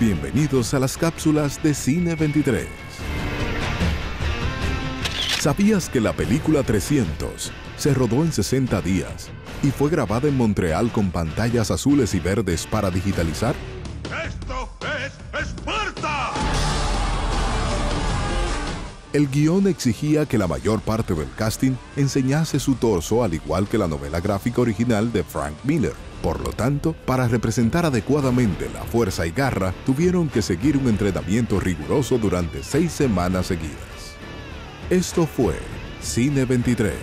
Bienvenidos a las cápsulas de Cine 23. ¿Sabías que la película 300 se rodó en 60 días y fue grabada en Montreal con pantallas azules y verdes para digitalizar? ¡Esto es Esparta! El guion exigía que la mayor parte del casting enseñase su torso al igual que la novela gráfica original de Frank Miller. Por lo tanto, para representar adecuadamente la fuerza y garra, tuvieron que seguir un entrenamiento riguroso durante seis semanas seguidas. Esto fue Cine 23.